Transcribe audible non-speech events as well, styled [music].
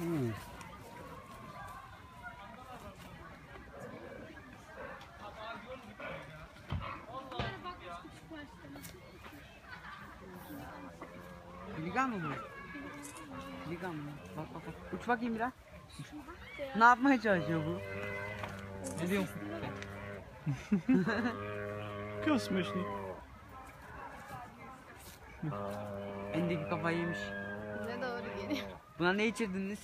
Hmm. Ligan mı bu? Ligan mı? Bak bak bak. Uç bakayım biraz. ne yapmaya çalışıyor bu? Biliyorum. [laughs] Kısmış. Endeki kafayı yemiş. Buna ne içirdiniz?